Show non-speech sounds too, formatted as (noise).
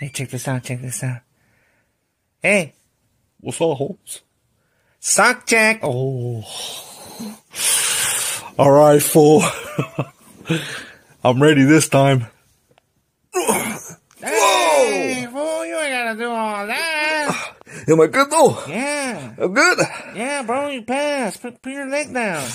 Hey, check this out. Check this out. Hey, What's up, Holmes? sock check. Oh. All right, fool. (laughs) I'm ready this time. Hey, fool, you ain't gotta do all that. Am I good though? Yeah, I'm good. yeah, bro, you passed. Put, put your leg down.